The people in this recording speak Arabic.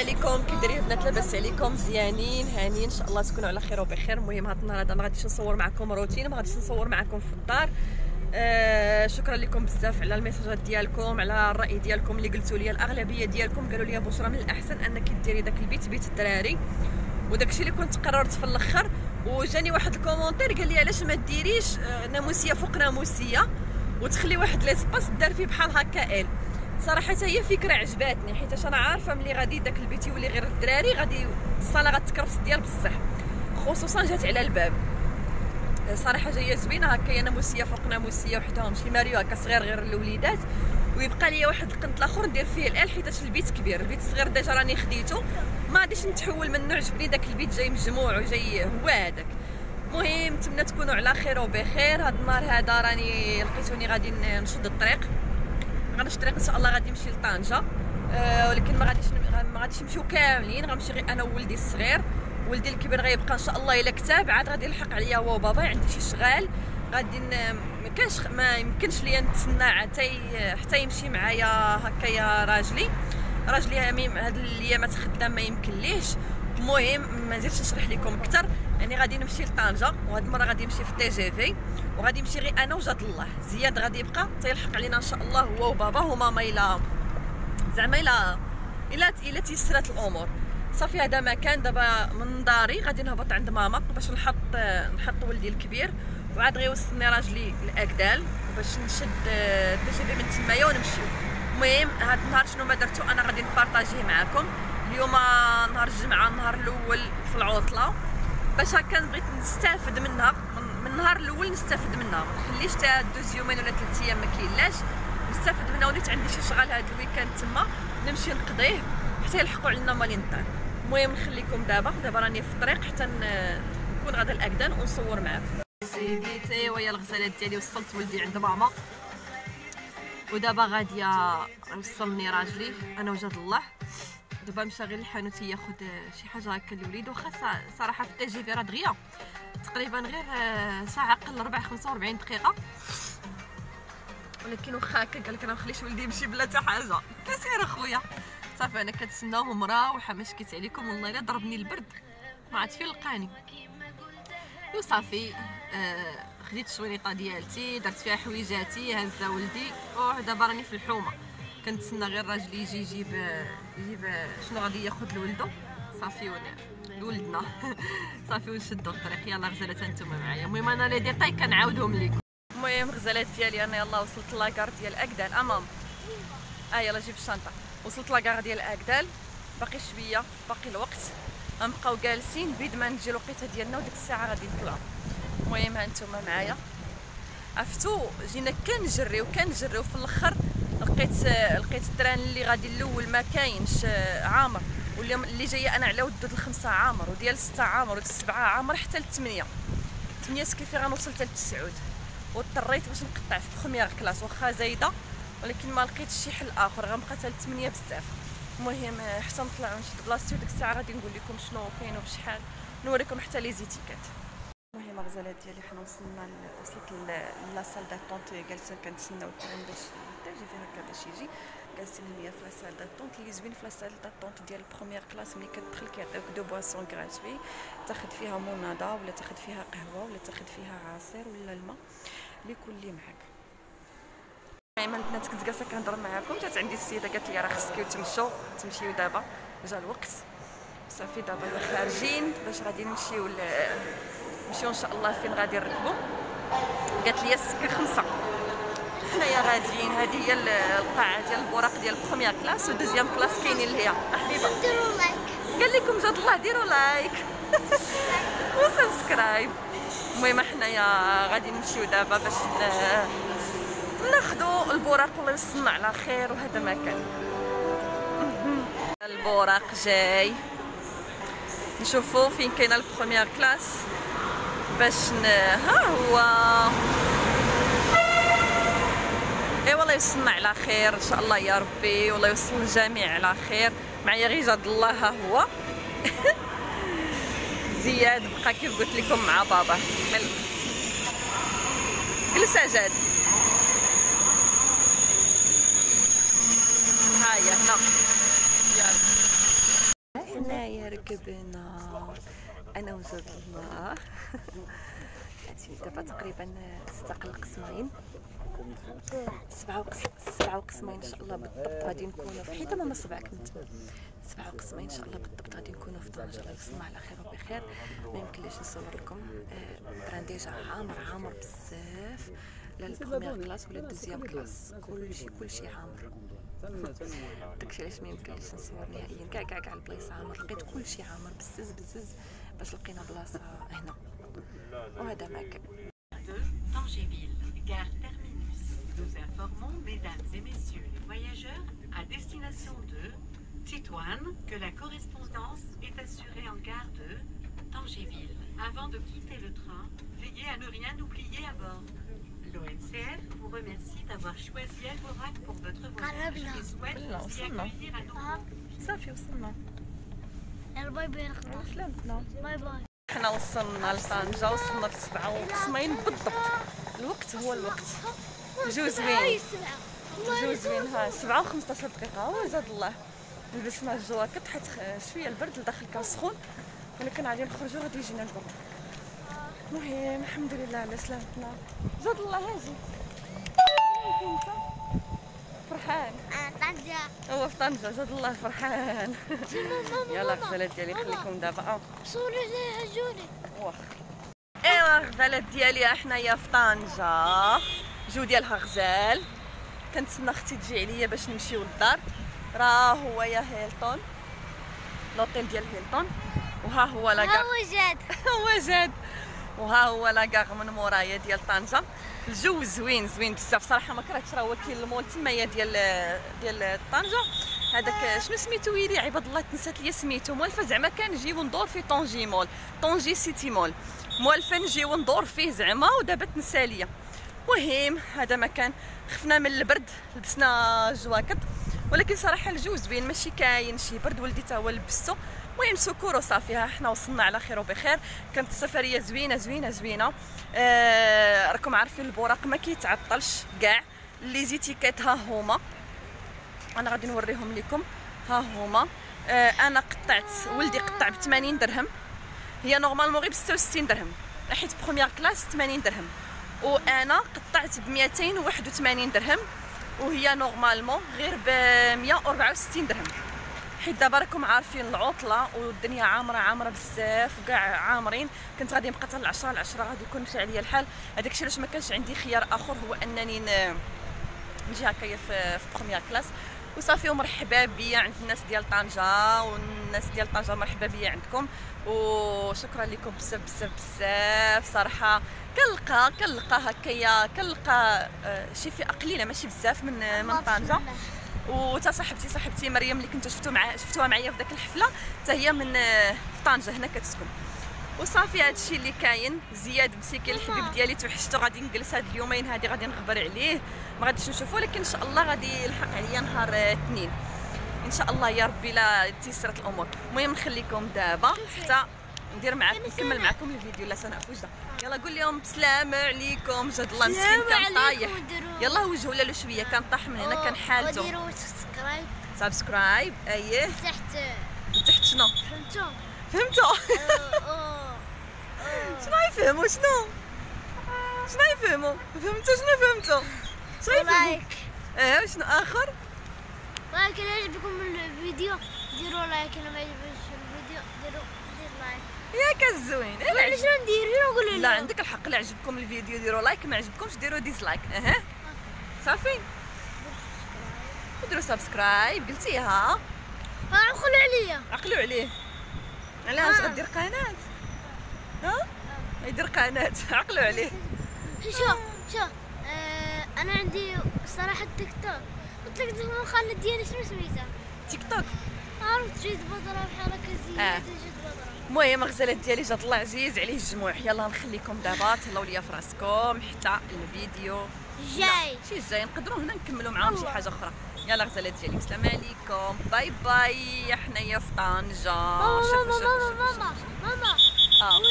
عليكم. كي دايرين البنات لاباس عليكم مزيانين. هانيين إن شاء الله تكونوا على خير وبخير. المهم هذا النهار هذا ما غاديش نصور معكم روتين ما غاديش نصور معكم في الدار. آه شكرا لكم بزاف على الميساجات ديالكم على الرأي ديالكم اللي قلتوا لي الأغلبية ديالكم قالوا لي بشرى من الأحسن أنك ديري داك البيت بيت الدراري. وداكشي اللي كنت قررت في الأخر وجاني واحد ال commentaire قال لي علاش ما ديريش آه، ناموسية فوق ناموسية وتخلي واحد l'espace دار فيه بحال هكا آل. صراحة هي فكرة عجباتني حيت أنا عارفة ملي غادي داك البيت يولي غير الدراري غادي الصالة غتكرفس ديال بصح. خصوصا جات على الباب. صراحة جاية زوينة هكا ناموسية فوق ناموسية وحدهم شي ماريو هكا صغير غير الوليدات. ويبقى لي واحد القنت الآخر ندير فيه الال حيت البيت كبير. البيت الصغير déjà راني خديته. ما غاديش نتحول منه عجبني داك البيت جاي مجموع وجاي هو هذاك. المهم نتمنى تكونوا على خير وبخير. هاد النهار هذا راني لقيتوني غادي نشد الطريق. غنمشي الطريق إن شاء الله غادي نمشي لطنجة. أه ولكن ما غاديش ما غاديش نمشيو كاملين. غنمشي غير أنا وولدي الصغير. ولدي الكبير غيبقى إن شاء الله إلا كتب. عاد غادي يلحق عليا هو وبابا. عندي شي شغال. غادي ما كانش ما يمكنش ليا نتسنى حتى حتى يمشي معايا هكايا راجلي. راجلي هاد الايامات خدام ما يمكن ليش المهم ما نزيدش نشرح لكم أكثر. يعني غادي نمشي لطنجة وهاد المرة غادي نمشي في TGV وغادي نمشي غير أنا وجاد الله. زياد غادي يبقى تيلحق علينا إن شاء الله هو وبابا وماما الا زعما الا إلا إلا تيسرات الأمور. صافي هذا ما كان. دابا من داري غادي نهبط عند ماما باش نحط نحط ولدي الكبير وعاد غيوصلني راجلي لاكدال باش نشد TGV من تمايا ونمشيو. المهم هاد النهار شنو ما درتو أنا غادي نبارطاجيه معكم اليوم نهار الجمعة النهار الأول في العطلة. باش هكا بغيت نستافد منها من النهار الأول نستافد منها. ما نخليش حتى دوز يومين ولا ثلاث أيام ما نستافد منها. وليت عندي شي شغل هذا ال week-end تما نمشي نقضيه حتى يلحقوا علينا مالين الدار المهم نخليكم دابا. دابا راني في الطريق حتى نكون غادا لأكدال ونصور معاكم سيدي ويا الغزالات ديالي وصلت ولدي عند ماما. ودابا غادي يوصلني راجلي أنا وجاد الله. دابا مشى غير الحانوت ياخذ شي حاجة هكا للوليد واخا صراحة في التي في راه دغيا تقريبا غير آه، ساعة قل ربع 45 دقيقة. ولكن واخا هكا قال لك أنا نخليش ولدي يمشي بلا حتى حاجة. كثير أخويا. صافي أنا كنتسناو مراوحه ما شكيت عليكم والله إلا ضربني البرد. ما عاد فين لقاني. وصافي آه خديت الشوينيطه ديالتي درت فيها حويجاتي هزا ولدي. ودابا راني في الحومة. كنتسنى غير راجلي يجي يجيب يجيب شنو غادي ياخذ لولدو؟ صافي لولدنا. صافي ونشدو الطريق. يلا غزالات أنتم معايا. المهم أنا les détails كنعاودهم لكم المهم غزالات ديالي أنا يلا وصلت la gare ديال أكدال. أمام. آه يلا جيب الشنطة. وصلت la gare ديال أكدال. باقي شوية باقي الوقت. غنبقاو جالسين بيد ما نجي الوقيتة ديالنا وديك الساعة غادي نطلعوا المهم ها أنتم معايا. عرفتوا جينا كنجريو كنجريو في الأخر. لقيت لقيت ال train اللي غادي الأول ما كاينش عامر. واللي اللي جاية أنا على ود ديال الخمسه عامر وديال ستة عامر وديال سبعة عامر حتى للثمانيه ثمانيه كيفي غنوصل حتى للتسعود واضطريت باش نقطع في première classe واخا زايدة. ولكن ما لقيتش شي حل آخر غنبقى حتى للثمانيه بزاف. المهم حتى نطلع ونشد بلاصتي وديك الساعة غادي نقول لكم شنو كاين وبشحال نوريكم حتى les étiquettes. المهم غزالات ديالي حنا وصلنا وصلت la salle d'attente جالسين كنتسناو ال train باش يجي فيها هكا باش يجي جالسين هنايا في la salle d'attente اللي زوين في la salle d'attente ديال ال première classe ملي كتدخل كيعطيوك deux boissons gratuites تاخد فيها موناضه ولا تاخد فيها قهوه ولا تاخد فيها عصير ولا الماء اللي يكون لي معاك دائما البنات كنت جالسه كنهضر معاكم جات عندي السيده قالت لي راه خصك تمشوا تمشيو دابا جا الوقت صافي دابا خارجين باش غادي نمشيو نمشيو ان شاء الله فين غادي نركبوا قالت لي السكه خمسة حنايا غاديين هذه هي القاعة ديال البوراق ديال première classe و deuxième classe كاينين اللي هي حبيبه ديروا like قال لكم جاد الله ديروا like و subscribe. المهم حنايا غادي نمشيو دابا باش ناخذوا البوراق الله يوصلنا على خير وهذا ما كان. البوراق جاي. نشوفوا فين كاينة ال première classe باش. ها هو يوصلنا على خير إن شاء الله يا ربي والله يوصل الجميع على خير. معايا غير جاد الله ها هو. زياد بقى كيف قلت لكم مع بابا. جلس جاد. هايا هنا. يلا ركبنا. أنا وجود الله. دابا تقريبا استقل قسمين سبعة سبعة وقسمين إن شاء الله بالضبط غادي نكونوا في حيت ماما سبعة كنت سبعة وقسمين إن شاء الله بالضبط غادي نكونوا في طنجة الله يوصلنا على خير وبخير. ما يمكنليش نصور لكم. ال train déjà عامر عامر بزاف. لا ال première classe ولا ال deuxième classe. كلشي كلشي عامر. داكشي علاش ما يمكنليش نصور نهائيا. كاع كاع كاع البلايص عامر. لقيت كلشي عامر بزز بزز باش لقينا بلاصة هنا. وهذا ما كان. Nous informons, mesdames et messieurs les voyageurs, à destination de Titoine, que la correspondance est assurée en gare de Tangéville. Avant de quitter le train, veillez à ne rien oublier à bord. L'ONCF vous remercie d'avoir choisi Alborac pour votre voyage et souhaite vous y accueillir à nouveau. صافي وصلنا باي باي باي باي حنا وصلنا لطنجة وصلنا في سبعة وقسمين بالضبط الوقت هو الوقت جو زوين. جو زوين ها سبعة وخمسطاش دقيقة. وزاد الله. لبسنا الجواكت حيت شوية البرد لداخل كان سخون ولكن غادي نخرجو غادي يجينا البرد المهم الحمد لله على سلامتنا. زاد الله هاجي فرحان. طنجة. هو في طنجة. زاد الله فرحان. يلا غزالات ديالي خليكم دابا. صوري ليها جولي واخ أيوا غزالات ديالي حنايا في طنجة. جو ديالها غزال. كنتسنى أختي تجي عليا باش نمشيو للدار. راه هو يا هيلتون. لوطيل ديال هيلتون. وها هو la gare هو جاد. هو جاد. وها هو la gare من مورايا ديال طنجة. الجو زوين زوين بزاف. صراحة ما كرهتش راه هو كاين المول تمايا ديال ديال طنجة. هذاك شنو سميتو ويلي عباد الله تنسات ليا سميتو موالفه زعما كنجيو ندور في Tanger Mall. Tanger City Mall. موالفه نجيو ندور فيه زعما. ودابا تنسى ليا. مهم هذا ما كان خفنا من البرد لبسنا جواكط ولكن صراحة الجو زوين ماشي كاين شي برد ولدي تا هو لبستو المهم سكور وصافي حنا وصلنا على خير وبخير. كانت السفرية زوينة زوينة زوينة. آه راكم عارفين البوراق ما كيتعطلش كاع. les étiquettes ها هما. أنا غادي نوريهم لكم ها هما. آه أنا قطعت ولدي قطع ب 80 درهم. هي normalement غير ب 66 درهم. حيت première classe 80 درهم. وأنا قطعت ب 281 درهم وهي normalement غير ب 164 درهم. حيت دابا راكم عارفين العطلة والدنيا عامرة عامرة بزاف وكاع عامرين. كنت غادي نبقى حتى ل 10 ل 10 غادي يكون مشى عليا الحال. هذاك الشيء علاش ما كانش عندي خيار آخر هو أنني نجي هكايا في première classe وصافي ومرحبا بيا عند الناس ديال طنجة والناس ديال طنجة مرحبا بيا عندكم. وشكرا لكم بزاف بزاف بزاف. صراحة كنلقى كنلقى هكايا كنلقى آه، شي فئة قليلة ماشي بزاف من من طنجة. وتا صاحبتي صاحبتي مريم اللي كنتو شفتو مع شفتوها معايا في داك الحفلة حتى هي من آه، في طنجة هنا كتسكن. وصافي هادشي اللي كاين زياد مسكين الحبيب ديالي توحشتو غادي نجلس هاد اليومين هادي غادي نغبر عليه. ما غاديش نشوفو لكن إن شاء الله غادي يلحق عليا نهار اثنين. إن شاء الله يا ربي لا تيسرت الأمور. المهم نخليكم دابا حتى ندير معاكم نكمل معاكم الفيديو لا سنة فوجده يلا قول لهم السلام عليكم جاد الله مسكين كان طايح. يلا وجهوا له شوية كان طاح من هنا كان حالته. وديروا subscribe. subscribe اييه تحت تحت شنو؟ فهمتوا فهمتوا شنو يفهموا شنو شنو يفهموا فهمتوا شنو فهمتوا شنو يفهموا إيه شنو اخر ولكن عجبكم الفيديو ديروا like أنا ما عجبكش الفيديو ديروا دير like ياك الزوين أنا شنو ندير نقول لا عندك الحق لا عجبكم الفيديو ديروا like ما عجبكمش ديروا dislike أها صافي وديروا subscribe قلتيها عقلوا عليا عقلوا عليه علاش غدير قناه ها؟ يدير قناة. عقلوا عليه. شوف شوف آه أنا عندي صراحة تيك توك. قلت لك الخالد ديالي شنو سميتها تيك توك. عرفت جيت بضرب بحال هكا آه. المهم غزالات ديالي جات الله عزيز عليه الجموع. يلا نخليكم دابا تهلاو ليا في راسكم حتى الفيديو. جاي. شي جاي نقدروا هنا نكملوا معاهم شي حاجة أخرى. يلا غزالات ديالي السلام عليكم. باي باي. حنايا في طنجه ماما ماما ماما ماما. ماما